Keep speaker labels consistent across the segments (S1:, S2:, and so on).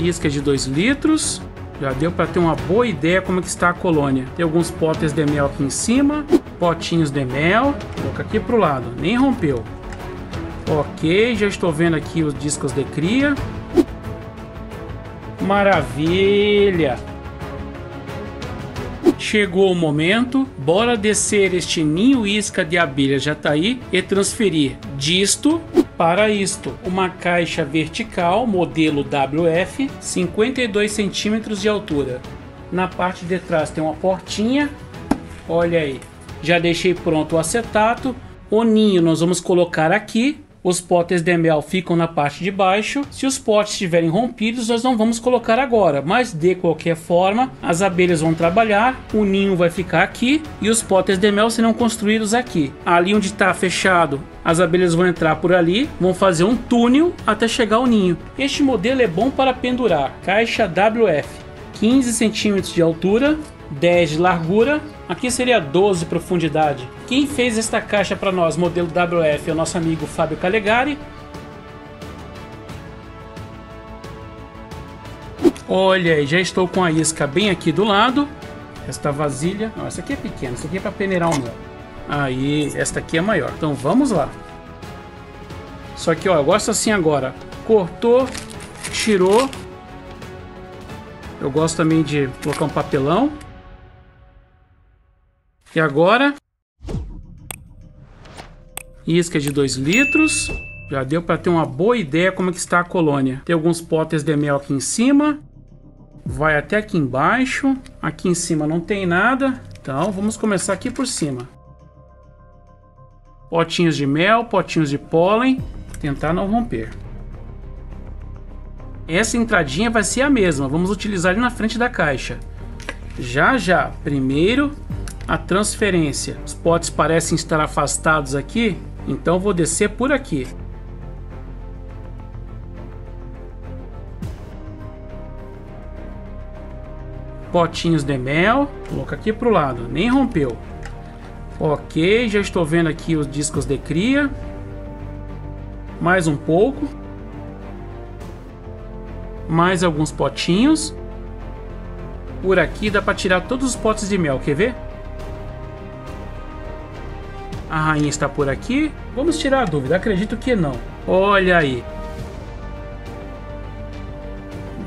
S1: Isca de 2 litros. Já deu para ter uma boa ideia como é que está a colônia. Tem alguns potes de mel aqui em cima, potinhos de mel. Coloca aqui para o lado, nem rompeu. Ok, já estou vendo aqui os discos de cria. Maravilha! Chegou o momento, bora descer este ninho isca de abelha Jataí e transferir disto para isto, uma caixa vertical modelo WF, 52 centímetros de altura. Na parte de trás tem uma portinha, olha aí. Já deixei pronto o acetato. O ninho nós vamos colocar aqui os potes de mel ficam na parte de baixo. Se os potes estiverem rompidos, nós não vamos colocar agora, mas de qualquer forma, as abelhas vão trabalhar, o ninho vai ficar aqui e os potes de mel serão construídos aqui. Ali onde está fechado, as abelhas vão entrar por ali, vão fazer um túnel até chegar ao ninho. Este modelo é bom para pendurar, caixa WF, 15 centímetros de altura, 10 de largura, aqui seria 12 de profundidade. Quem fez esta caixa para nós, modelo WF, é o nosso amigo Fábio Calegari. Olha, já estou com a isca bem aqui do lado. Esta vasilha, não, essa aqui é pequena, essa aqui é para peneirar o mel. Aí, esta aqui é maior. Então vamos lá. Só que ó, eu gosto assim agora. Cortou, tirou. Eu gosto também de colocar um papelão. E agora, isca de 2 litros. Já deu para ter uma boa ideia como é que está a colônia. Tem alguns potes de mel aqui em cima. Vai até aqui embaixo. Aqui em cima não tem nada. Então vamos começar aqui por cima. Potinhos de mel, potinhos de pólen. Tentar não romper. Essa entradinha vai ser a mesma. Vamos utilizar ali na frente da caixa. Já já. Primeiro a transferência. Os potes parecem estar afastados aqui, então vou descer por aqui. Potinhos de mel, coloca aqui para o lado, nem rompeu. Ok, já estou vendo aqui os discos de cria. Mais um pouco. Mais alguns potinhos. Por aqui dá para tirar todos os potes de mel, quer ver? A rainha está por aqui? Vamos tirar a dúvida, acredito que não. Olha aí.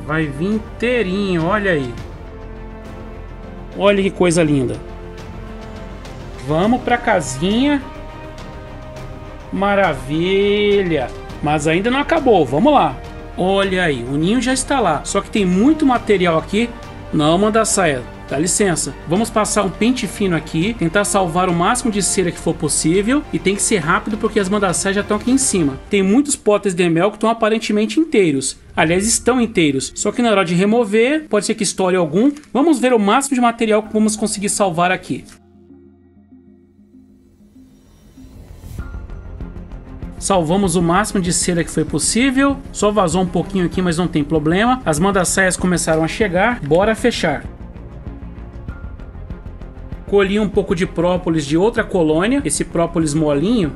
S1: Vai vir inteirinho, olha aí. Olha que coisa linda. Vamos para casinha. Maravilha. Mas ainda não acabou, vamos lá. Olha aí, o ninho já está lá. Só que tem muito material aqui. Não manda saia. Dá licença, vamos passar um pente fino aqui, tentar salvar o máximo de cera que for possível e tem que ser rápido porque as mandaçais já estão aqui em cima. Tem muitos potes de mel que estão aparentemente inteiros. Aliás, estão inteiros, só que na hora de remover, pode ser que estoure algum. Vamos ver o máximo de material que vamos conseguir salvar aqui. Salvamos o máximo de cera que foi possível. Só vazou um pouquinho aqui, mas não tem problema. As mandaçaias começaram a chegar. Bora fechar colhi um pouco de própolis de outra colônia, esse própolis molinho,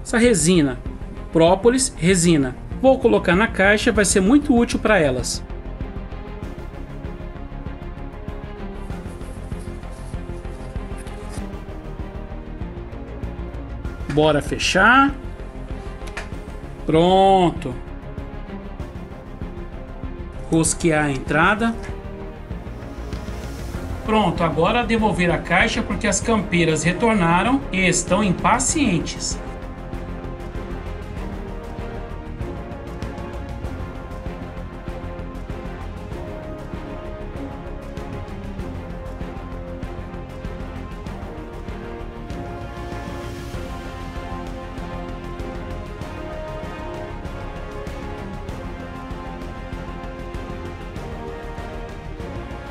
S1: essa resina, própolis, resina. Vou colocar na caixa, vai ser muito útil para elas. Bora fechar. Pronto. Rosquear a entrada. Pronto, agora devolver a caixa porque as campeiras retornaram e estão impacientes.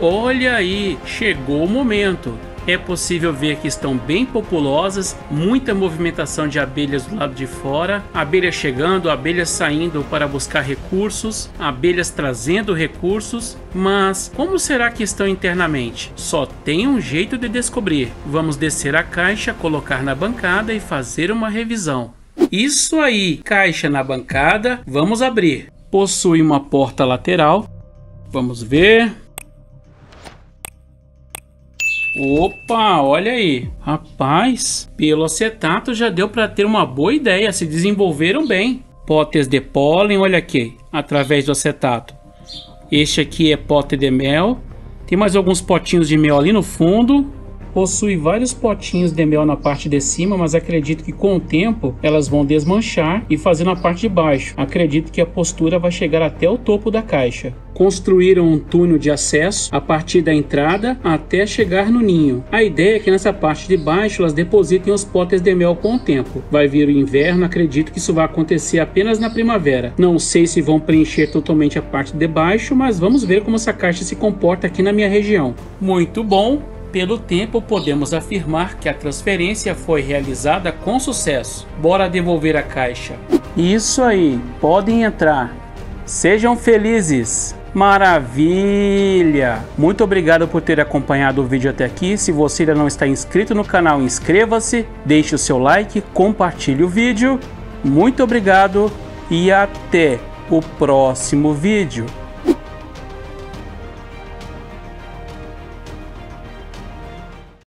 S1: Olha aí, chegou o momento. É possível ver que estão bem populosas, muita movimentação de abelhas do lado de fora, abelhas chegando, abelhas saindo para buscar recursos, abelhas trazendo recursos, mas como será que estão internamente? Só tem um jeito de descobrir. Vamos descer a caixa, colocar na bancada e fazer uma revisão. Isso aí, caixa na bancada, vamos abrir. Possui uma porta lateral. Vamos ver. Opa, olha aí. Rapaz, pelo acetato já deu para ter uma boa ideia. Se desenvolveram bem. Potes de pólen, olha aqui, através do acetato. Este aqui é pote de mel. Tem mais alguns potinhos de mel ali no fundo. Possui vários potinhos de mel na parte de cima, mas acredito que com o tempo elas vão desmanchar e fazer na parte de baixo. Acredito que a postura vai chegar até o topo da caixa. Construíram um túnel de acesso a partir da entrada até chegar no ninho. A ideia é que nessa parte de baixo elas depositem os potes de mel com o tempo. Vai vir o inverno, acredito que isso vai acontecer apenas na primavera. Não sei se vão preencher totalmente a parte de baixo, mas vamos ver como essa caixa se comporta aqui na minha região. Muito bom! Pelo tempo, podemos afirmar que a transferência foi realizada com sucesso. Bora devolver a caixa. Isso aí, podem entrar. Sejam felizes. Maravilha! Muito obrigado por ter acompanhado o vídeo até aqui. Se você ainda não está inscrito no canal, inscreva-se, deixe o seu like, compartilhe o vídeo. Muito obrigado e até o próximo vídeo.